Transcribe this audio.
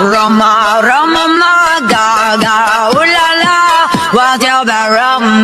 Roma, Roma, ma, ga, ga, ooh la la, what's your rum,